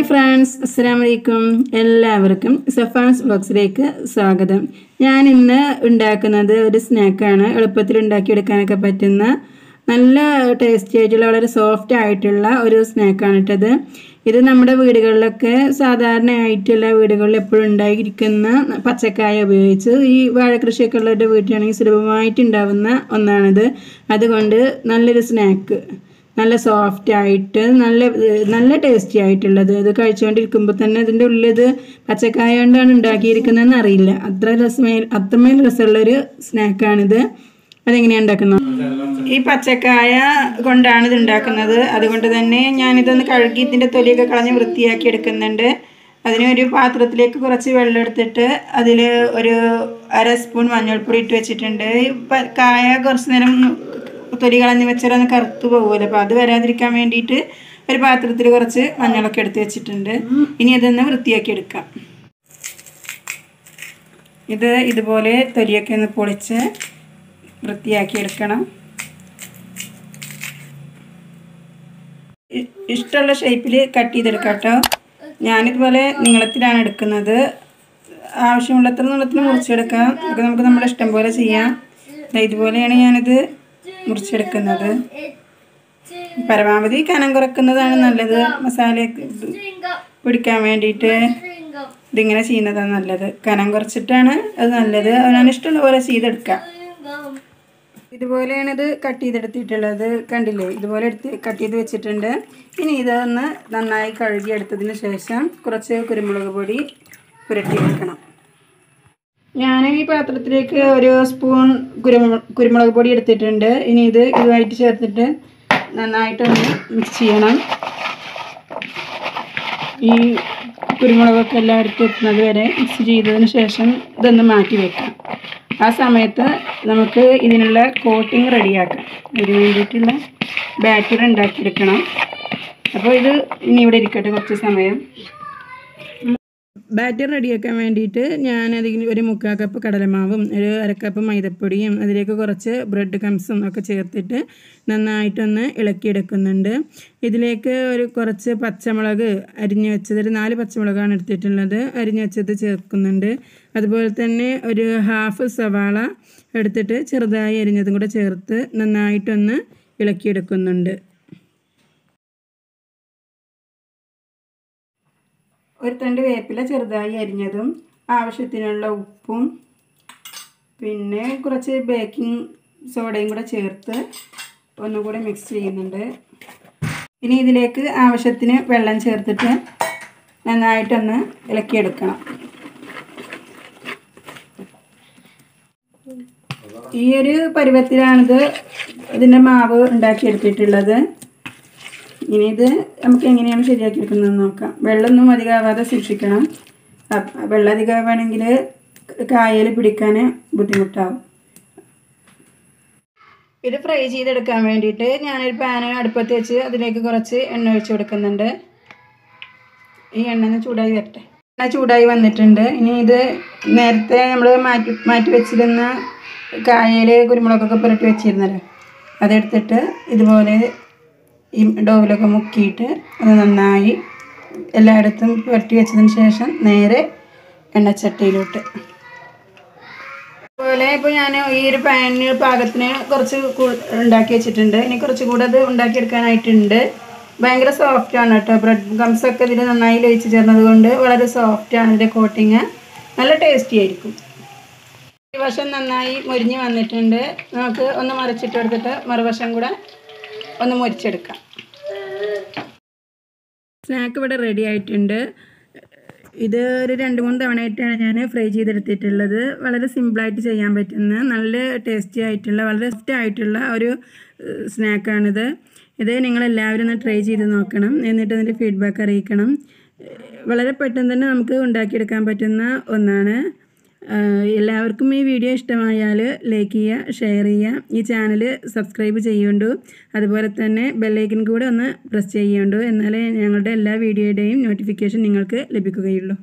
Hi friends അസ്സാം വലൈക്കും എല്ലാവർക്കും സഫാൻസ് ബോക്സിലേക്ക് സ്വാഗതം. ഞാൻ ഇന്ന് ഉണ്ടാക്കുന്നത് ഒരു സ്നാക്കാണ് എളുപ്പത്തിൽ ഉണ്ടാക്കിയെടുക്കാനൊക്കെ പറ്റുന്ന നല്ല ടേസ്റ്റി ആയിട്ടുള്ള വളരെ സോഫ്റ്റ് ആയിട്ടുള്ള ഒരു സ്നാക്കാണ് ഇട്ടത് ഇത് നമ്മുടെ വീടുകളിലൊക്കെ സാധാരണയായിട്ടുള്ള വീടുകളിൽ എപ്പോഴും ഉണ്ടായിരിക്കുന്ന പച്ചക്കായ ഉപയോഗിച്ച് ഈ വാഴ കൃഷിയൊക്കെ ഉള്ളവരുടെ വീട്ടിലാണെങ്കിൽ സുലഭമായിട്ട് ഉണ്ടാവുന്ന ഒന്നാണിത്. അതുകൊണ്ട് നല്ലൊരു സ്നാക്ക് നല്ല സോഫ്റ്റ് ആയിട്ട് നല്ല നല്ല ടേസ്റ്റി ആയിട്ടുള്ളത്. ഇത് കഴിച്ചുകൊണ്ടിരിക്കുമ്പോൾ തന്നെ ഇതിന്റെ ഉള്ളിൽ പച്ചക്കായ കൊണ്ടാണ് ഉണ്ടാക്കിയിരിക്കുന്നതെന്ന് അറിയില്ല. അത്ര രസമേ അത്രമേൽ രസമുള്ളൊരു സ്നാക്കാണിത് അതെങ്ങനെയാണ് ഉണ്ടാക്കുന്നത്? ഈ പച്ചക്കായ കൊണ്ടാണ് ഇത് ഉണ്ടാക്കുന്നത്. അതുകൊണ്ട് തന്നെ ഞാനിതൊന്ന് കഴുകി ഇതിന്റെ തൊലിയൊക്കെ കളഞ്ഞ് വൃത്തിയാക്കി എടുക്കുന്നുണ്ട്. അതിന് ഒരു പാത്രത്തിലേക്ക് കുറച്ച് വെള്ളം എടുത്തിട്ട് അതിൽ ഒരു അര സ്പൂൺ മഞ്ഞൾപ്പൊടി ഇട്ട് വെച്ചിട്ടുണ്ട്. ഈ കായ കുറച്ച് നേരം തൊലി കളഞ്ഞ് വെച്ചാൽ ഒന്ന് കറുത്ത് പോകുമല്ലോ അപ്പോൾ അത് വരാതിരിക്കാൻ വേണ്ടിയിട്ട് ഒരു പാത്രത്തിൽ കുറച്ച് മഞ്ഞളൊക്കെ എടുത്ത് വെച്ചിട്ടുണ്ട്. ഇനി അതൊന്ന് വൃത്തിയാക്കി എടുക്കാം. ഇത് ഇതുപോലെ തൊലിയൊക്കെ ഒന്ന് പൊളിച്ച് വൃത്തിയാക്കി എടുക്കണം. ഇഷ്ടമുള്ള ഷേപ്പിൽ കട്ട് ചെയ്തെടുക്കാം കേട്ടോ. ഞാനിതുപോലെ നീളത്തിലാണ് എടുക്കുന്നത്. ആവശ്യമുള്ളത്ര നീളത്തിൽ മുറിച്ചെടുക്കാം. അതൊക്കെ നമുക്ക് നമ്മുടെ ഇഷ്ടം പോലെ ചെയ്യാം. ഇതുപോലെയാണ് ഞാനിത് മുറിച്ചെടുക്കുന്നത്. പരമാവധി കനം കുറക്കുന്നതാണ് നല്ലത്. മസാല പിടിക്കാൻ വേണ്ടിയിട്ട് ഇതിങ്ങനെ ചെയ്യുന്നതാണ് നല്ലത്. കനം കുറച്ചിട്ടാണ് അത് നല്ലത്. അവനാണ് ഇഷ്ടമുള്ള പോലെ ചെയ്തെടുക്കാം ഇതുപോലെയാണ് ഇത് കട്ട് ചെയ്തെടുത്തിട്ടുള്ളത്. കണ്ടില്ലേ? ഇതുപോലെ എടുത്ത് കട്ട് ചെയ്ത് വെച്ചിട്ടുണ്ട്. ഇനി ഇതൊന്ന് നന്നായി കഴുകിയെടുത്തതിന് ശേഷം കുറച്ച് കുരുമുളക് പൊടി പുരട്ടി വെക്കണം. ഞാൻ ഈ പാത്രത്തിലേക്ക് ഒരു സ്പൂൺ കുരുമു കുരുമുളക് പൊടി എടുത്തിട്ടുണ്ട്. ഇനി ഇത് ഇതുമായിട്ട് ചേർത്തിട്ട് നന്നായിട്ടൊന്ന് മിക്സ് ചെയ്യണം. ഈ കുരുമുളകൊക്കെ എല്ലായിടത്തും എത്തുന്നത് വരെ മിക്സ് ചെയ്തതിന് ശേഷം ഇതൊന്ന് മാറ്റി വെക്കാം. ആ സമയത്ത് നമുക്ക് ഇതിനുള്ള കോട്ടിങ് റെഡിയാക്കാം. അതിന് വേണ്ടിയിട്ടുള്ള ബാറ്റർ ഉണ്ടാക്കിയെടുക്കണം. അപ്പോൾ ഇത് ഇനി ഇവിടെ ഇരിക്കട്ടെ കുറച്ച് സമയം. ബാറ്റർ റെഡിയാക്കാൻ വേണ്ടിയിട്ട് ഞാൻ അതിന് ഒരു മുക്കാൽ കപ്പ് കടലമാവും ഒരു അരക്കപ്പ് മൈദപ്പൊടിയും അതിലേക്ക് കുറച്ച് ബ്രെഡ് കംസും ഒക്കെ ചേർത്തിട്ട് നന്നായിട്ടൊന്ന് ഇളക്കിയെടുക്കുന്നുണ്ട്. ഇതിലേക്ക് ഒരു കുറച്ച് പച്ചമുളക് അരിഞ്ഞു വെച്ചത് ഒരു നാല് പച്ചമുളകാണ് എടുത്തിട്ടുള്ളത് അരിഞ്ഞു വെച്ചത് ചേർക്കുന്നുണ്ട്. അതുപോലെ തന്നെ ഒരു ഹാഫ് സവാള എടുത്തിട്ട് ചെറുതായി അരിഞ്ഞതും കൂടെ ചേർത്ത് നന്നായിട്ടൊന്ന് ഇളക്കിയെടുക്കുന്നുണ്ട്. ഒരു തണ്ട് വേപ്പില ചെറുതായി അരിഞ്ഞതും ആവശ്യത്തിനുള്ള ഉപ്പും പിന്നെ കുറച്ച് ബേക്കിംഗ് സോഡയും കൂടെ ചേർത്ത് ഒന്നുകൂടെ മിക്സ് ചെയ്യുന്നുണ്ട്. ഇനി ഇതിലേക്ക് ആവശ്യത്തിന് വെള്ളം ചേർത്തിട്ട് നന്നായിട്ടൊന്ന് ഇളക്കിയെടുക്കണം. ഈ ഒരു പരുവത്തിലാണിത് ഇതിന്റെ മാവ് ഉണ്ടാക്കിയെടുത്തിട്ടുള്ളത്. ഇനി ഇത് നമുക്ക് എങ്ങനെയാണ് ശരിയാക്കി എടുക്കുന്നത് നോക്കാം. വെള്ളമൊന്നും അധികമാവാതെ സൂക്ഷിക്കണം. വെള്ളം അധികമാവാണെങ്കിൽ കായൽ പിടിക്കാൻ ബുദ്ധിമുട്ടാവും. ഇത് ഫ്രൈ ചെയ്തെടുക്കാൻ വേണ്ടിയിട്ട് ഞാനൊരു പാന് അടുപ്പത്ത് വെച്ച് അതിലേക്ക് കുറച്ച് എണ്ണ ഒഴിച്ച് കൊടുക്കുന്നുണ്ട്. ഈ എണ്ണ ചൂടായി വരട്ടെ. എണ്ണ ചൂടായി വന്നിട്ടുണ്ട്. ഇനി ഇത് നേരത്തെ നമ്മൾ മാറ്റി മാറ്റി വെച്ചിരുന്ന കായൽ കുരുമുളകൊക്കെ പുരട്ടി വെച്ചിരുന്നല്ലോ. അതെടുത്തിട്ട് ഇതുപോലെ ഈ ഡോവിലൊക്കെ മുക്കിയിട്ട് അത് നന്നായി എല്ലായിടത്തും പുരട്ടി വെച്ചതിന് ശേഷം നേരെ എണ്ണച്ചട്ടിയിലോട്ട്. അതുപോലെ ഇപ്പോൾ ഞാൻ ഈ ഒരു പാനിന് പാകത്തിന് കുറച്ച് ഉണ്ടാക്കി വെച്ചിട്ടുണ്ട്. ഇനി കുറച്ച് കൂടെ അത് ഉണ്ടാക്കിയെടുക്കാനായിട്ടുണ്ട്. ഭയങ്കര സോഫ്റ്റ് ആണ് കേട്ടോ. ബ്രെഡ് ഗംസ് ഒക്കെ ഇതിൽ നന്നായി ലയിച്ചു ചേർന്നത് കൊണ്ട് വളരെ സോഫ്റ്റ് ആണ് ഇതിന്റെ കോട്ടിങ് നല്ല ടേസ്റ്റി ആയിരിക്കും. ഈ വശം നന്നായി മുരിഞ്ഞ് വന്നിട്ടുണ്ട്. നമുക്ക് ഒന്ന് മറിച്ചിട്ട് എടുത്തിട്ട് മറുവശം കൂടെ ഒന്ന് മുരിച്ചെടുക്കാം. സ്നാക്ക് ഇവിടെ റെഡി ആയിട്ടുണ്ട്. ഇത് ഒരു രണ്ട് മൂന്ന് തവണയായിട്ടാണ് ഞാൻ ഫ്രൈ ചെയ്തെടുത്തിട്ടുള്ളത്. വളരെ സിമ്പിളായിട്ട് ചെയ്യാൻ പറ്റുന്ന നല്ല ടേസ്റ്റി ആയിട്ടുള്ള വളരെ സോഫ്റ്റ് ആയിട്ടുള്ള ഒരു സ്നാക്കാണിത് ഇത് നിങ്ങളെല്ലാവരും ഒന്ന് ട്രൈ ചെയ്ത് നോക്കണം. എന്നിട്ട് അതിന്റെ ഫീഡ്ബാക്ക് അറിയിക്കണം. വളരെ പെട്ടെന്ന് തന്നെ നമുക്ക് ഉണ്ടാക്കിയെടുക്കാൻ പറ്റുന്ന ഒന്നാണ്. എല്ലാവർക്കും ഈ വീഡിയോ ഇഷ്ടമായാൽ ലൈക്ക് ചെയ്യുക ഷെയർ ചെയ്യുക. ഈ ചാനൽ സബ്സ്ക്രൈബ് ചെയ്യുണ്ടു. അതുപോലെ തന്നെ ബെല്ലൈക്കൻ കൂടെ ഒന്ന് പ്രസ് ചെയ്യുണ്ടു. എന്നാലേ ഞങ്ങളുടെ എല്ലാ വീഡിയോയുടെയും നോട്ടിഫിക്കേഷൻ നിങ്ങൾക്ക് ലഭിക്കുകയുള്ളൂ.